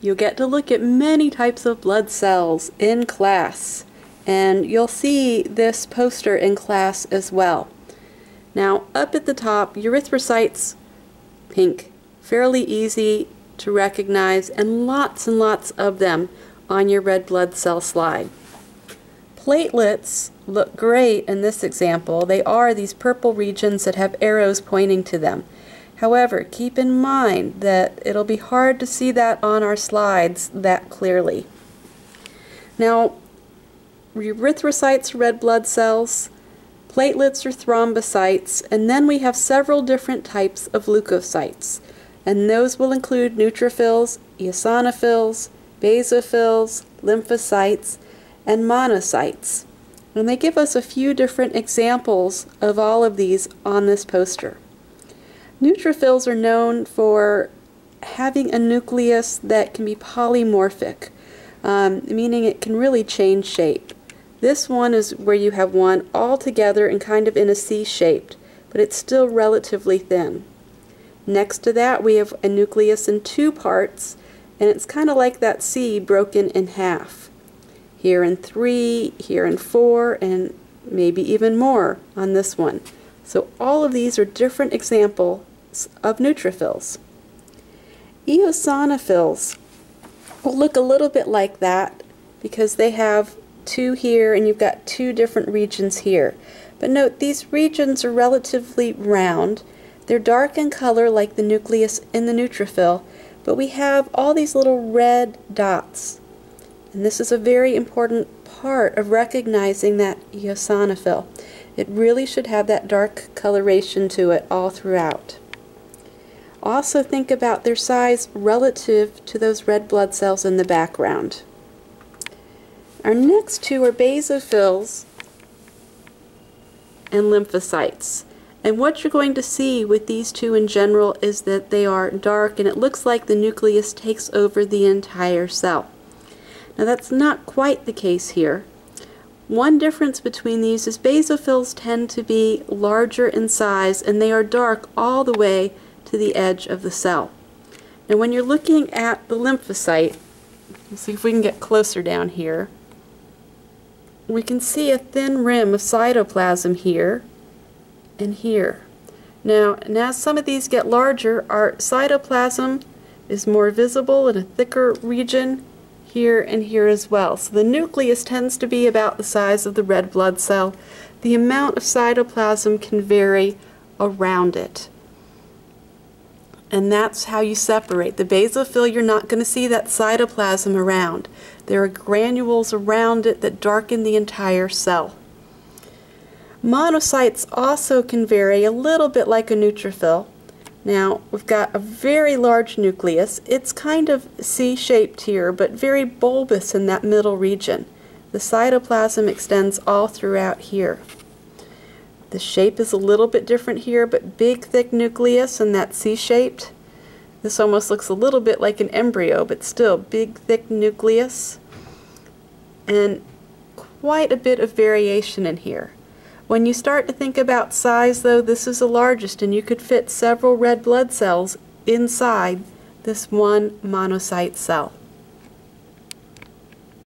You'll get to look at many types of blood cells in class, and you'll see this poster in class as well. Now, up at the top, erythrocytes, pink, fairly easy to recognize, and lots and lots of them on your red blood cell slide. Platelets look great in this example. They are these purple regions that have arrows pointing to them. However, keep in mind that it'll be hard to see that on our slides that clearly. Now, erythrocytes are red blood cells, platelets are thrombocytes, and then we have several different types of leukocytes. And those will include neutrophils, eosinophils, basophils, lymphocytes, and monocytes. And they give us a few different examples of all of these on this poster. Neutrophils are known for having a nucleus that can be polymorphic, um, meaning it can really change shape. This one is where you have one all together and kind of in a C-shaped, but it's still relatively thin. Next to that we have a nucleus in two parts, and it's kind of like that C broken in half. Here in three, here in four, and maybe even more on this one. So all of these are different examples of neutrophils. Eosinophils will look a little bit like that because they have two here and you've got two different regions here. But note these regions are relatively round. They're dark in color like the nucleus in the neutrophil, but we have all these little red dots. And this is a very important part of recognizing that eosinophil. It really should have that dark coloration to it all throughout. Also think about their size relative to those red blood cells in the background. Our next two are basophils and lymphocytes. And what you're going to see with these two in general is that they are dark and it looks like the nucleus takes over the entire cell. Now that's not quite the case here. One difference between these is basophils tend to be larger in size and they are dark all the way to the edge of the cell. And when you're looking at the lymphocyte, let's see if we can get closer down here, we can see a thin rim of cytoplasm here and here. Now, and as some of these get larger, our cytoplasm is more visible in a thicker region here and here as well. So the nucleus tends to be about the size of the red blood cell. The amount of cytoplasm can vary around it. And that's how you separate. The basophil, you're not going to see that cytoplasm around. There are granules around it that darken the entire cell. Monocytes also can vary a little bit like a neutrophil. Now, we've got a very large nucleus. It's kind of C-shaped here, but very bulbous in that middle region. The cytoplasm extends all throughout here. The shape is a little bit different here, but big, thick nucleus and that C-shaped. This almost looks a little bit like an embryo, but still big, thick nucleus. And quite a bit of variation in here. When you start to think about size, though, this is the largest, and you could fit several red blood cells inside this one monocyte cell.